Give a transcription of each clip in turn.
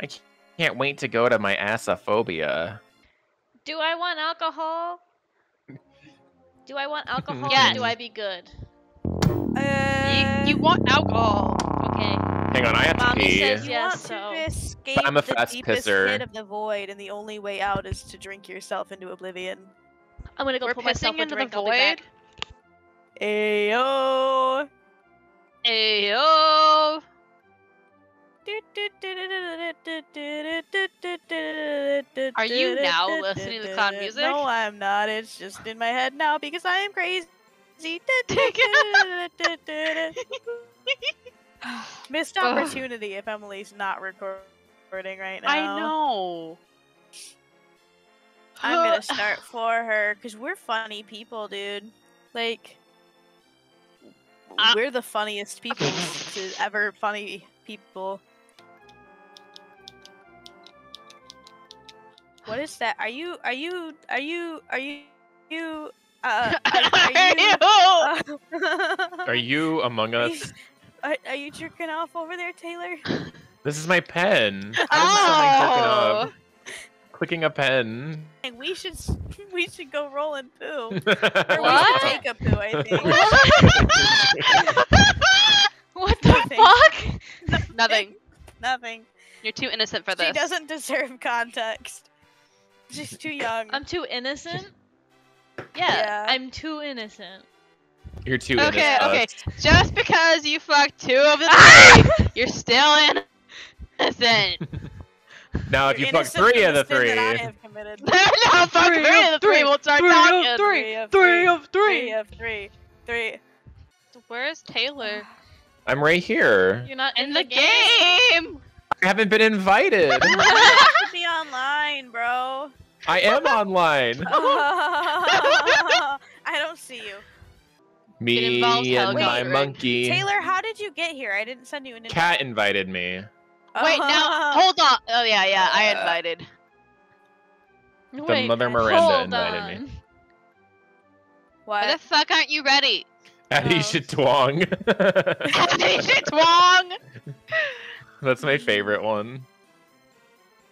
I can't wait to go to my assophobia. Do I want alcohol? Do I want alcohol or Yes. do I be good? Uh, You, you want alcohol. Okay. Hang on, I have to Mommy pee. says you yes, want so- to escape I'm a the fast deepest pisser. pit of the void, and the only way out is to drink yourself into oblivion. I'm gonna go We're put myself pissing a into the drink. I'll void. Ayo. Ayo. Are you now listening to clown music? No, I'm not. It's just in my head now because I am crazy. Missed opportunity if Emily's not recording right now. I know. I'm gonna start for her because we're funny people, dude. Like, Uh, we're the funniest people to ever funny people. What is that? Are you? Are you? Are you? Are you? You? Uh, are, are you? uh, Are you among are us? you- Are, are you jerking off over there, Taylor? This is my pen. How Oh. Clicking a pen. And we should we should go roll and poo. Or we What? should take a poo. I think. What the Nothing. fuck? Nothing. Nothing. You're too innocent for that. She doesn't deserve context. She's too young. I'm too innocent. Yeah. I'm too innocent. You're too Okay, innocent. okay. Just because you fucked two of the three, ah! you're still innocent. Now, if You're you fuck three of the three, that I have committed. no, fuck Three three of of the three. three. We'll start Three of talking. three. Three of Three three. of Three three. of three. Three. Where's Taylor? I'm right here. You're not In the game. I haven't been invited. To be online, bro. I am online. I don't see you. Me involves and Helga. my monkey. Taylor, how did you get here? I didn't send you an invite. Cat invited me. Wait, now oh. hold on. Oh yeah, yeah. I uh. invited. Wait, mother Miranda invited on. me. Why What? the fuck aren't you ready? Addy Oh. Shatwong. Shit's wrong. That's my favorite one.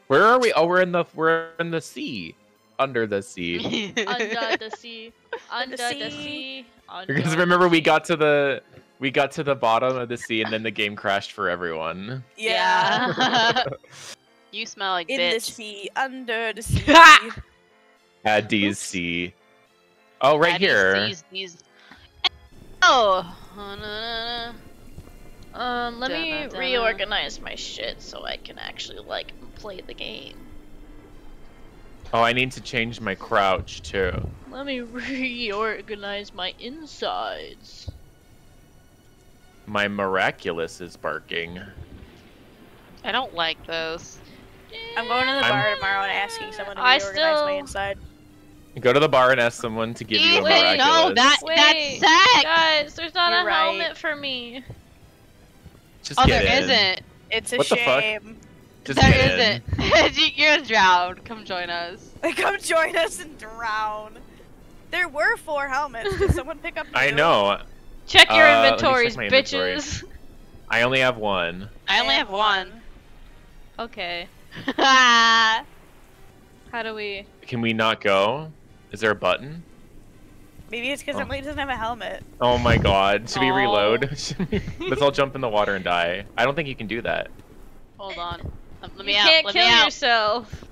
Where are we? Oh, we're in the we're in the sea, under the sea. Under the sea. Under the sea. sea. Under Because remember, we got to the we got to the bottom of the sea, and then the game crashed for everyone. Yeah. you smell like In bitch. the sea, under the sea. Addy's sea. Oh, right Daddy here. sees these- Oh. Um, let me reorganize my shit so I can actually like play the game. Oh, I need to change my crouch too. Let me reorganize my insides. My miraculous is barking. I don't like those. I'm going to the I'm- bar tomorrow and asking someone to I reorganize my still- inside. Go to the bar and ask someone to give you a Wait, miraculous. no, that Wait, that's sex. Guys, there's not You're a right. helmet for me. Just Oh, get there in. isn't. It's a What the fuck? shame. Just there get isn't. You- You're drowned. Come join us. Come join us and drown. There were four helmets. Did someone pick up? I know. Check your Uh, let me check inventories, inventory. bitches. I only have one. I only have one. Okay, That's how do we? Can we not go? Is there a button? Maybe it's because Oh. Emily doesn't have a helmet. Oh my god. Should we reload? Should we- Let's all jump in the water and die. I don't think you can do that. Hold on. Um, Let you me out. can't Let kill me out. yourself.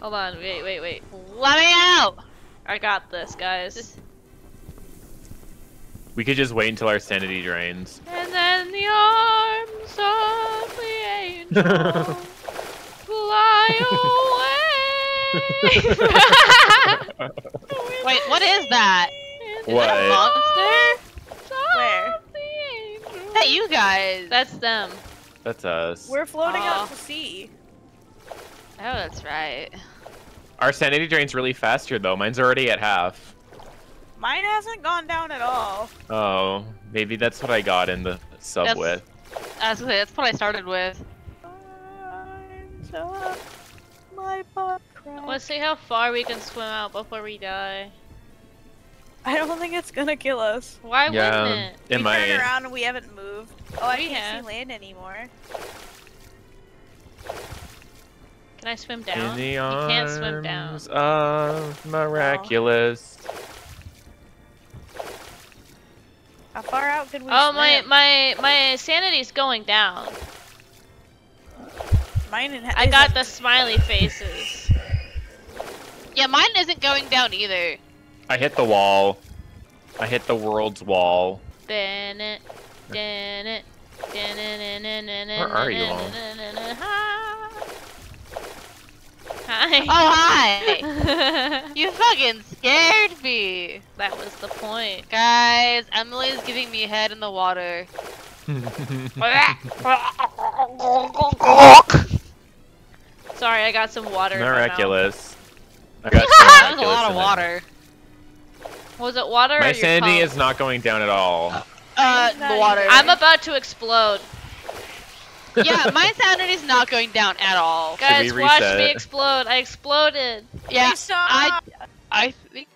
Hold on, wait, wait, wait. Let me out. I got this, guys. We could just wait until our sanity drains. And then the arms of the angel fly away. Wait, what is that? In What? a Monster? arms Where? of the angel. Is that you guys? That's them. That's us. We're floating Aw. out to sea. Oh, that's right. Our sanity drains really fast here though. Mine's already at half. Mine hasn't gone down at all. Oh, maybe that's what I got in the sub That's- with. I was that's what I started with. Arms up my butt crack. Let's see how far we can swim out before we die. I don't think it's gonna kill us. Why Yeah, wouldn't um, it? it we might. turned around and we haven't moved. Oh, I We can't have. see land anymore. Can I swim In down? the You can't swim down. arms of miraculous. How far out can we Oh my swim? my my sanity's going down. Mine and I got the smiley faces. Yeah, mine isn't going down either. I hit the wall. I hit the world's wall. Bennett, Bennett, Where are you all? Hi. Oh hi! you fucking scared me, that was the point. guys. Emily's giving me head in the water. Sorry, I got some water. in my mouth. Miraculous. I got That some was a lot of miraculous water. Was it water in or it. My your sanity is not going down at all. Uh, Not the water. I'm about to explode. yeah, my sanity's not going down at all. Guys, we watch me explode. I exploded. Yeah, saw. I, I think.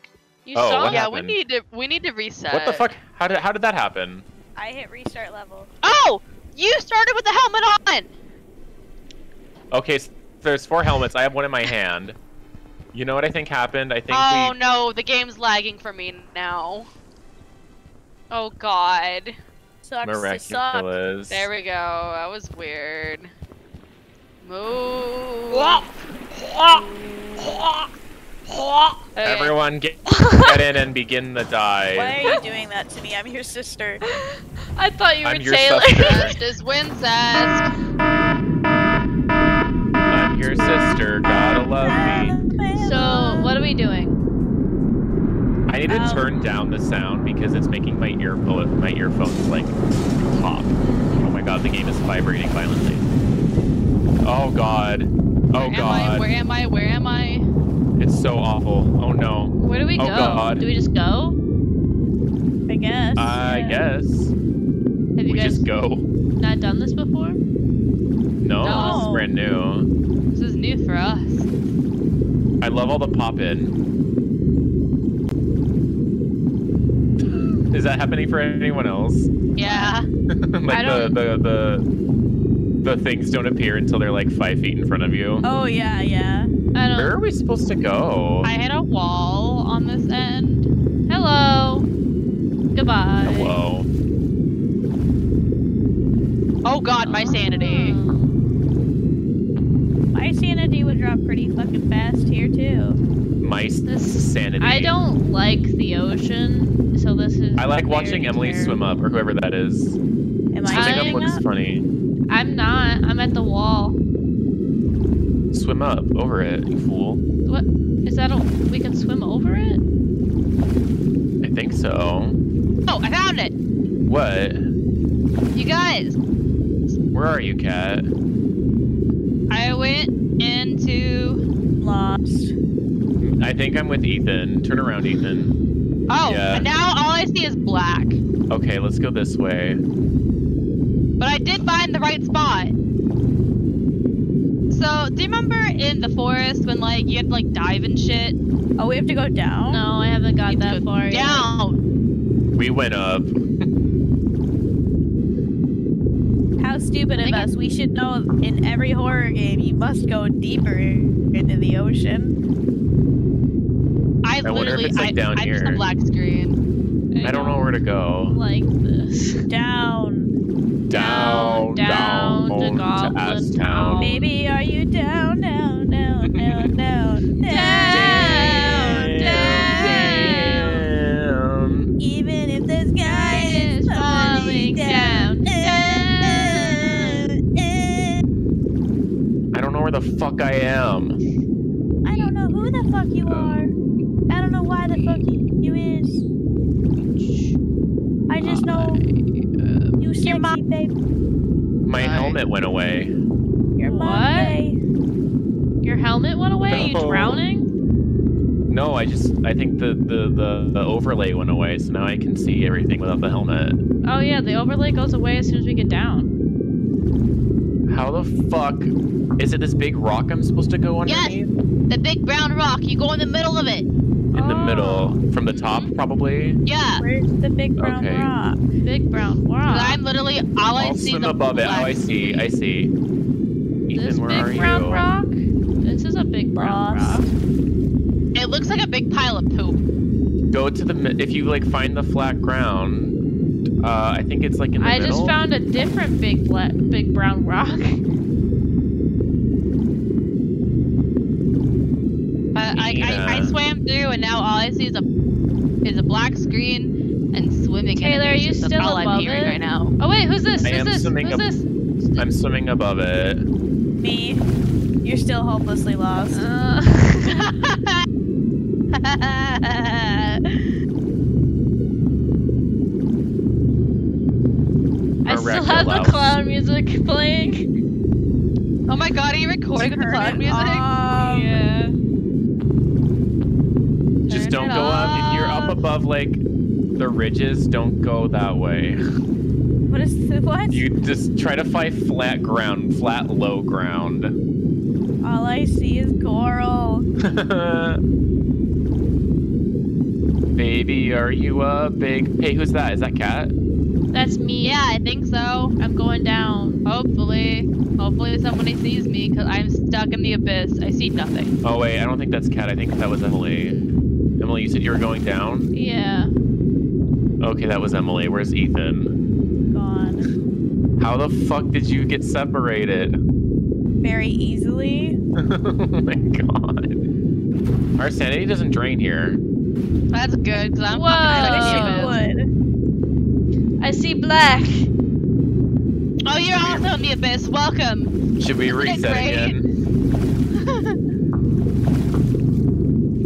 You Oh, saw? what Yeah, happened? we need to. We need to reset. What the fuck? How did how did that happen? I hit restart level. Oh, you started with the helmet on. Okay, s there's four helmets. I have one in my hand. You know what I think happened? I think Oh we no, the game's lagging for me now. Oh god. Sucks to suck. miraculous. There we go. That was weird. Move. Okay. Everyone get get in and begin the dive. Why are you doing that to me? I'm your sister. I thought you were I'm your Taylor. sister. Justice Wincest. I'm your sister. Gotta love me. So, what are we doing? I need to Um, turn down the sound because it's making my ear my earphones like pop. Oh my god, the game is vibrating violently. Oh god. Oh Where am I? god. Where am I? Where am I? It's so awful. Oh no. Where do we Oh, go? God. Do we just go? I guess. I yeah. Have guess you we guys just go. not done this before? No, this is No. brand new. This is new for us. I love all the pop in. Is that happening for anyone else? Yeah. like the, the the the things don't appear until they're like five feet in front of you. Oh yeah, yeah. I don't. Where are we supposed to go? I hit a wall on this end. Hello. Goodbye. Hello. Oh god, my sanity. Oh. My sanity would drop pretty fucking fast here too. My s- This- sanity. I don't like the ocean, so this is. I like very watching Emily swim up, or whoever that is. Am I I- Swimming up looks up? funny. I'm not. I'm at the wall. Swim up over it, you fool. What is that? A, we can swim over it? I think so. Oh, I found it. What? You guys, Where are you, cat? I went into. Lost. I think I'm with Ethan. Turn around, Ethan. Oh, Yeah. and now all I see is black. Okay, let's go this way. But I did find the right spot. So, do you remember in the forest when like you had to like dive and shit? Oh, we have to go down. No, I haven't got that have to go far yet. Down. We went up. stupid of us. We should know in every horror game you must go deeper into the ocean. I, I wonder if literally, it's, like, I, down I missed the here. black screen. I don't know where to go. Like this. Down. Down, down, down, to to Goblin Ass Town. Town. Baby, are you down, down, down, the fuck I am. I don't know who the fuck you um, are. I don't know why the fuck you, you is. I just know you sexy babe. My Right. helmet went away. Your mom What? gay. Your helmet went away? Are you drowning? No, I just I think the, the, the, the overlay went away, so now I can see everything without the helmet. Oh yeah, the overlay goes away as soon as we get down. How the fuck is it this big rock I'm supposed to go underneath? Yes. The big brown rock. You go in the middle of it. In the Oh. middle. From the top mm-hmm. probably? Yeah. Where's the big brown Okay. rock? Big brown rock. I'm literally all I I'll see swim the above it. Oh I see, I see. This Ethan, where big brown you? rock This is a big brown rock. It looks like a big pile of poop. Go to the if you like find the flat ground. Uh, I think it's like in the I middle. just found a different big black, big brown rock. But I, I, I swam through and now all I see is a is a black screen and swimming Taylor, are you still all above I'm hearing it? right now. Oh wait, who's this? I Who's am this? swimming Who's this? I'm swimming above it. Me. You're still hopelessly lost. Uh, still Miraculous. have the clown music playing. oh my god, are you recording with the Turn cloud music? off. yeah. Just Turn don't it go up. If you're up above like the ridges, don't go that way. What is the what? You just try to find flat ground, flat low ground. All I see is coral. Baby, are you a big? Hey, who's that? Is that cat? That's me. Yeah, I think so. I'm going down. Hopefully. Hopefully somebody sees me because I'm stuck in the abyss. I see nothing. Oh wait, I don't think that's cat. I think that was Emily. Emily, you said you were going down. Yeah. Okay, that was Emily. Where's Ethan? Gone. How the fuck did you get separated? Very easily. oh my god. Our sanity doesn't drain here. That's good because I'm Whoa. fucking I stuck wish in the it abyss. would. I see black. Oh, you're also in the abyss. Welcome. Should we Isn't it reset again?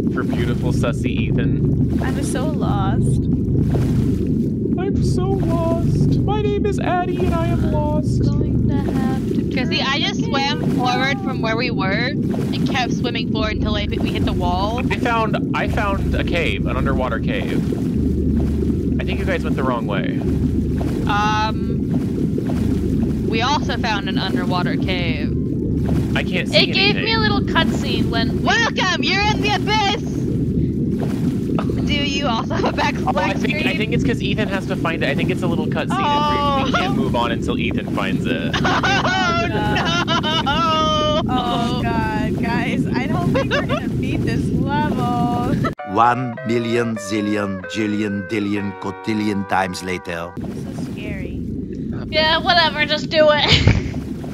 For beautiful sussy Ethan. I'm so lost. I'm so lost. My name is Addie and I am lost. Going to have to. Because see, I just swam forward from where we were and kept swimming forward until like, we hit the wall. I found I found a cave, an underwater cave. I think you guys went the wrong way. Um, we also found an underwater cave. I can't see It gave me a little cutscene when. Welcome, you're in the abyss. Do you also have a back Oh, I black think I think it's because Ethan has to find it. I think it's a little cutscene. and we- We Oh. can't move on until Ethan finds it. Oh no! Oh god, guys, I don't think we're gonna beat this level. One million zillion jillion dillion cotillion times later. This is scary. Yeah, whatever. Just do it.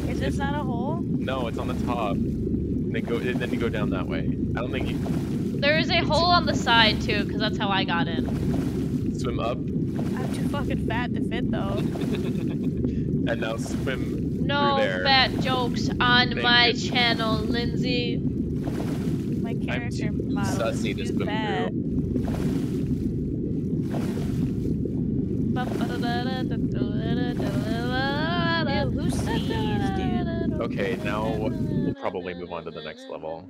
Is this not a hole? No, it's on the top. And then go and then you go down that way. I don't think you there is a hole on the side too, because that's how I got in. swim up I'm too fucking fat to fit though. and now swim No through there. fat jokes on Thank my you. channel, Lindsay. Character too sussy to swim fat. Ew, who sneezed, dude? Okay, now we'll probably move on to the next level.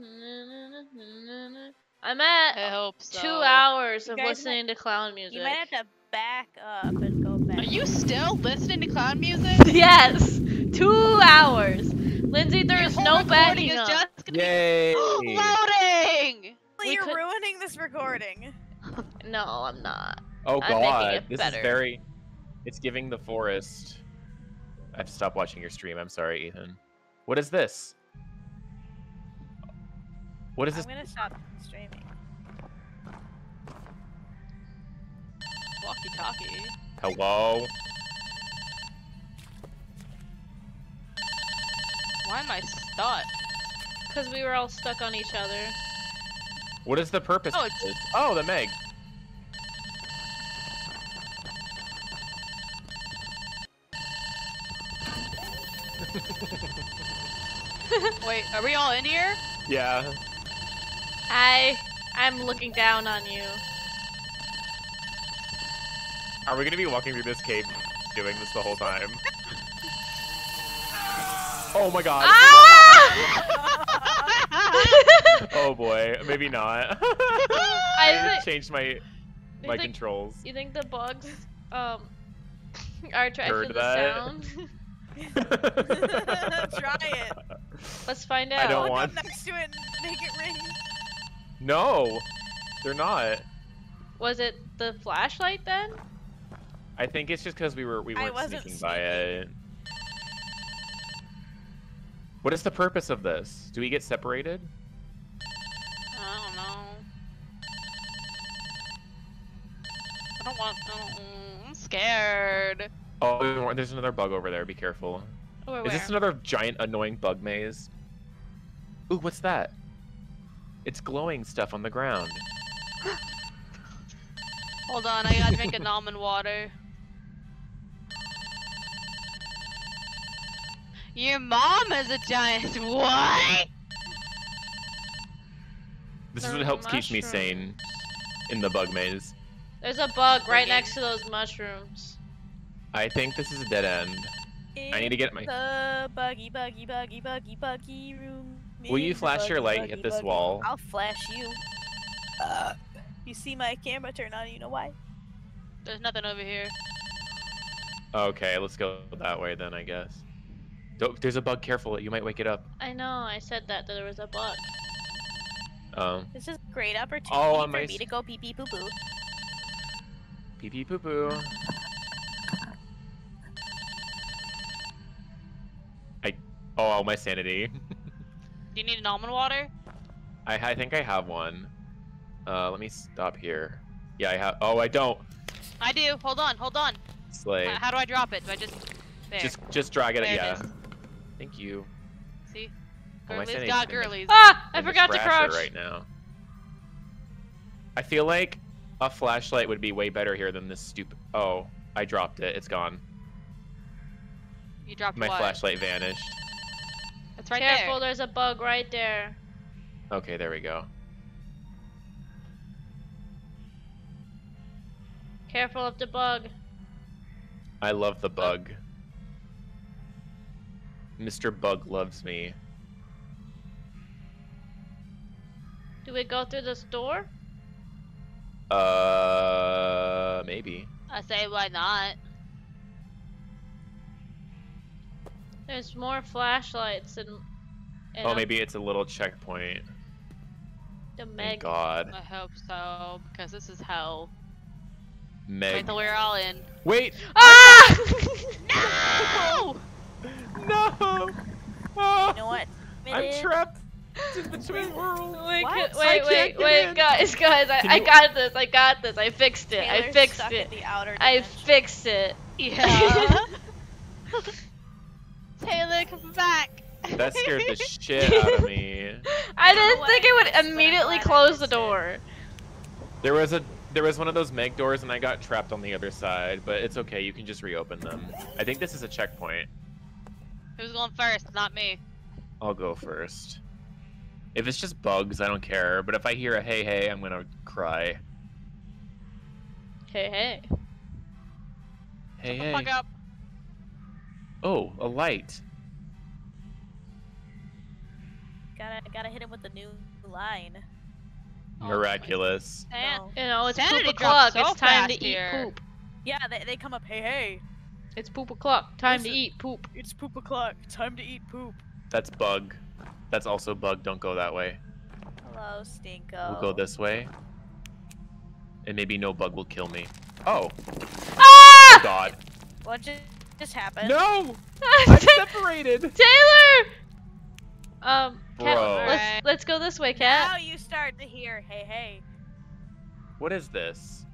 I'm I at hope so. two hours of listening to clown music. You might have to back up and go back. Are you still listening to clown music? yes, two hours. Lindsay, there is Your is no recording backing is up. just gonna Yay! be loading. We You're could- ruining this recording. No, I'm not. Oh I'm god, it this better. is very. It's giving the forest. I have to stop watching your stream. I'm sorry, Ethan. What is this? What is this? I'm gonna stop streaming. Walkie talkie. Hello? Why am I stuck? Because we were all stuck on each other. What is the purpose Oh, it's- Oh, the Meg. Wait, are we all in here? Yeah. Hi, I'm looking down on you. Are we gonna be walking through this cave doing this the whole time? Oh my god. Ah! Oh boy. Maybe not. I I think- changed my you my think, controls. you think the bugs um are trying Heard for the that. sound? Try it. Let's find out. I out. don't Walk want- up next to it and make it ring. No, they're not. Was it the flashlight then? I think it's just because we were we I weren't wasn't sneaking by sneaking. it. What is the purpose of this? Do we get separated? I don't know. I don't want to. Mm, I'm scared. Oh, there's another bug over there. Be careful. Oh, is this another giant annoying bug maze? Ooh, what's that? It's glowing stuff on the ground. Hold on, I gotta drink an almond water. Your mom is a giant. What? This is what helps keep me sane in the bug maze. There's a bug right Friggin- next to those mushrooms. I think this is a dead end. I need to get my. The buggy, buggy, buggy, buggy, buggy room. Will you in the flash your light buggy, at this buggy- wall? I'll flash you. Uh, you see my camera turn on, you know why? There's nothing over here. Okay, let's go that way then, I guess. Don't, there's a bug. Careful, you might wake it up. I know, I said that, that there was a bug. Um, This is a great opportunity Oh, for my me to go pee pee poo poo. pee pee poo poo. I. Oh, my sanity. Do you need an almond water? I, I think I have one. Uh, let me stop here. Yeah, I have. Oh, I don't. I do. Hold on, hold on. Slay. H- How do I drop it? Do I just there? Just, just drag it. there yeah. it is. Thank you. See, Oh, my girlies sanity's got in girlies. Ah! I forgot to trasher crouch! right now. I feel like a flashlight would be way better here than this stupid. Oh, I dropped it. It's gone. You dropped My what? flashlight vanished. It's right Careful, there. there's a bug right there. Okay, there we go. Careful of the bug. I love the bug. Mr. Bug loves me. Do we go through this door? Uh, maybe. I say why not? There's more flashlights and. and Oh, maybe it's a little checkpoint. The Meg. Thank God. I hope so because this is hell. Wait Meg. till we're all in. Wait! Ah! No! No! Oh, You know what? I'm Minute. trapped in between worlds. Wait, What? wait, wait, wait, in. guys, guys, I, I got this, I got this, I fixed it, I fixed stuck it, in the outer I fixed it. Yeah. Taylor, come back. That scared the shit out of me. I didn't what think it would missed, but I'm immediately close the door. There was a there was one of those Meg doors and I got trapped on the other side, but it's okay, you can just reopen them. I think this is a checkpoint. Who's going first? Not me. I'll go first. If it's just bugs, I don't care, but if I hear a hey hey, I'm gonna cry. Hey, hey. Hey Shut hey. the fuck up. Oh, a light. Gotta gotta hit him with the new line. Oh, Miraculous. Eh. No. You know, it's Sanity poop dropped o'clock, so it's time fast to eat here. poop. Yeah, they, they come up. Hey hey, It's poop o'clock, time to eat poop. it's poop o'clock. Time to eat poop. That's bug. That's also bug, don't go that way. Hello, Stinko. We'll go this way. And maybe no bug will kill me. Oh, Ah! God. What just, just happened? No! I'm separated! Taylor! Um, Cat, Bro. let's, let's go this way, Cat. Now you start to hear. Hey hey. What is this?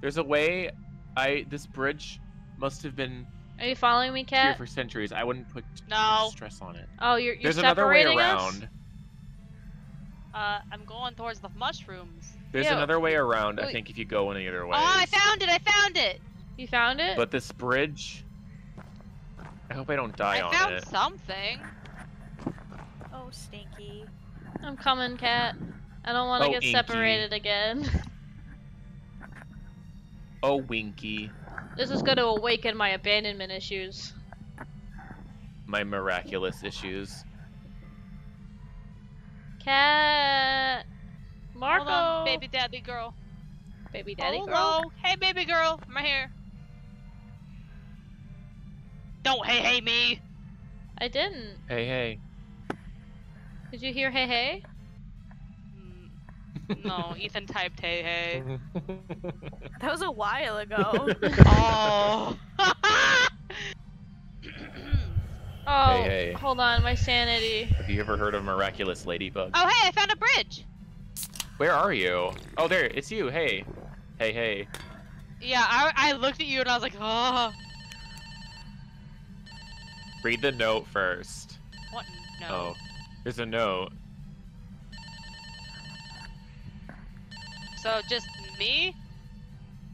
There's a way I this bridge must have been Are you following me, Cat? here for centuries. I wouldn't put No. stress on it. Oh, you're, you're There's another way separating us? around. Uh, I'm going towards the mushrooms. There's Ew. another way around, I think, if you go any other way. Oh, I found it! I found it! You found it? But this bridge. I hope I don't die I on found something. Oh, Stinky. I'm coming, Cat. I don't want to Oh, get Inky. separated again. Oh, Winky. This is going to awaken my abandonment issues. My miraculous issues. Cat. Marco. Hold on, baby daddy girl. Baby daddy girl. Hello. Hey, baby girl. I'm right here. Don't hey hey me. I didn't. Hey, hey. Did you hear hey hey? No, Ethan typed hey hey. That was a while ago. Oh. Oh, hey. hold on, my sanity. Have you ever heard of miraculous ladybug? oh hey, I found a bridge. Where are you? Oh, there. It's you. Hey. Hey, hey. Yeah, I, I looked at you and I was like, oh. Read the note first. What? No. Oh, there's a note. So just me?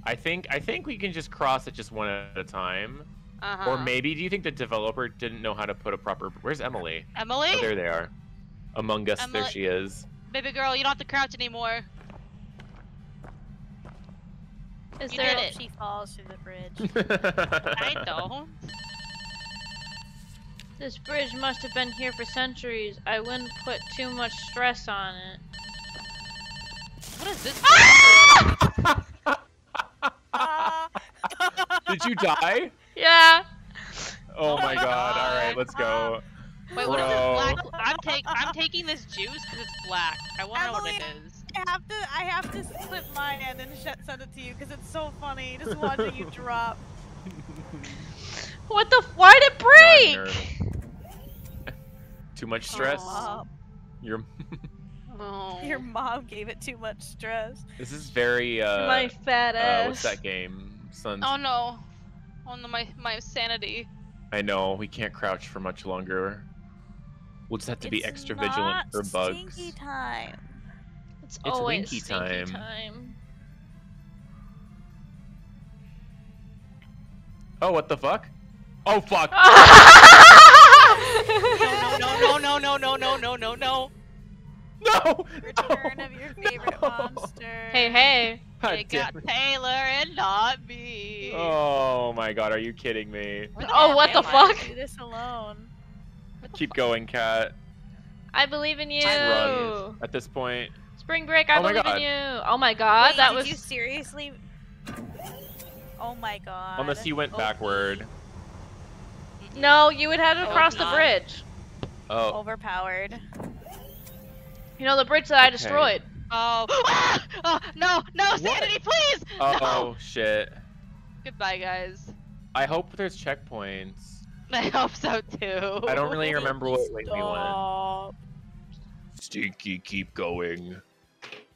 I think I think we can just cross it just one at a time. Uh huh. Or maybe do you think the developer didn't know how to put a proper? Where's Emily? Emily? Oh, there they are. Among Us, there she is. Baby girl, you don't have to crouch anymore. Is You there? did Hope it. she falls through the bridge. I don't. This bridge must have been here for centuries. I wouldn't put too much stress on it. What is this? Ah! Did you die? Yeah. Oh my my god! All right, let's go. Wait, what is this black? I'm take I'm taking this juice because it's black. I want to know what it is. I have to, I have to slip mine in and sh- send it to you because it's so funny just watching you drop. What the? f- Why'd it break? Too much stress. Aw, You're. Oh. your mom gave it too much stress. this is very. Uh, My fat uh, ass. what's that game? Sons. Oh no. Oh no, my my sanity. I know we can't crouch for much longer. We'll just have to be extra vigilant for bugs. stinky time. It's, It's always stinky time. time. Oh, what the fuck? Oh fuck! No no no no no no no no no. No! Return no! of your favorite No! monster. hey, hey. God They got it. Taylor and not me. Oh my god, are you kidding me? Oh, what the fuck? Do this alone. What Keep fuck? going, cat. I believe in you. Run at this point. Spring break, I Oh believe God. in you. Oh my god, Wait, that did was. you seriously? Oh my god. Unless he went Oh, backward. No, you would have to Oh, cross the bridge. Oh, Overpowered. You know the bridge that I Okay. destroyed. Oh. Ah! oh no no sanity please. oh, No. shit. Goodbye guys. I hope there's checkpoints. I hope so too. I don't really remember what way we went. Stop. Stinky, keep going.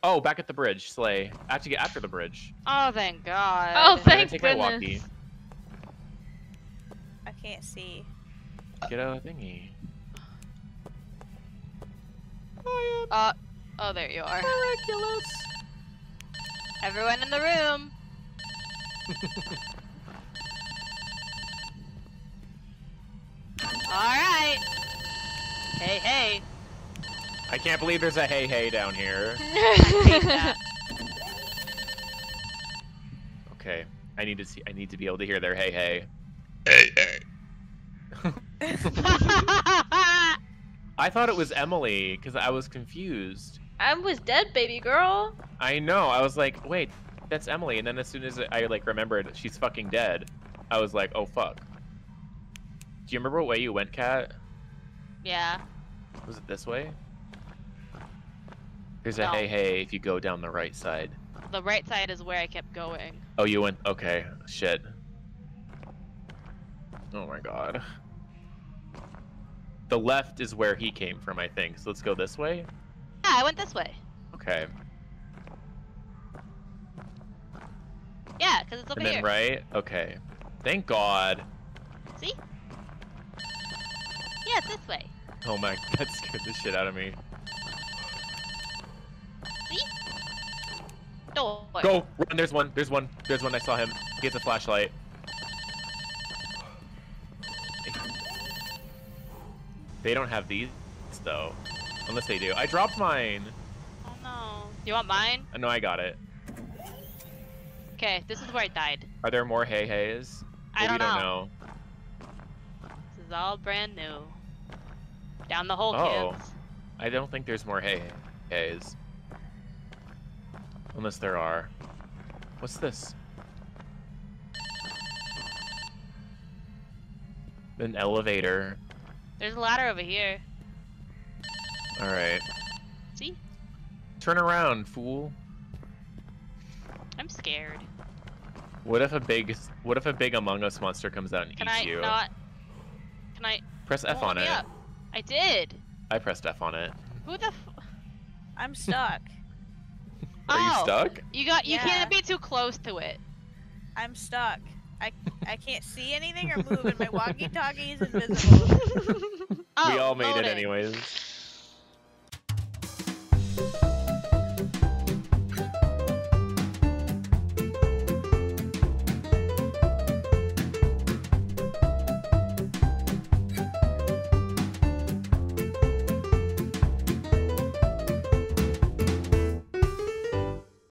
Oh, back at the bridge, Slay. I have to get after the bridge. Oh thank God. Oh, I'm gonna thank take my walkie. I can't see. Get a thingy. Uh, oh, there you are. Miraculous. Everyone in the room. All right. Hey, hey. I can't believe there's a hey hey down here. Take that. Okay, I need to see. I need to be able to hear their hey, hey. hey hey. I thought it was Emily because I was confused. I was dead, baby girl. I know. I was like, wait, that's Emily. And then as soon as I like remembered she's fucking dead, I was like, oh fuck. Do you remember what way you went, Cat? yeah. Was it this way? There's a hey hey if you go down the right side. The right side is where I kept going. Oh, you went. Okay, shit. Oh my god. The left is where he came from, I think. So let's go this way. Yeah, I went this way. Okay. Yeah, because it's over and then here. right? Okay. Thank God. See? Yeah, it's this way. Oh my, that scared the shit out of me. See? Door. Go! Run! There's one. There's one. There's one. I saw him. He has a flashlight. They don't have these, though. Unless they do. I dropped mine. Oh no. You want mine? Uh, I know I got it. Okay, this is where I died. Are there more hey heys? I don't we know. don't know. This is all brand new. Down the hole, Oh. kids. I don't think there's more hey heys. Unless there are. What's this? An elevator. There's a ladder over here. Alright. See? Turn around, fool. I'm scared. What if a big what if a big Among Us monster comes out and Can eats I you? not? Can I? Press F on it. up? I did. I pressed F on it. Who the? F I'm stuck. Are you Oh. stuck? You got. You Yeah. can't be too close to it. I'm stuck. I I can't see anything or move, and my walkie-talkie is invisible. oh, we all made it, it anyways.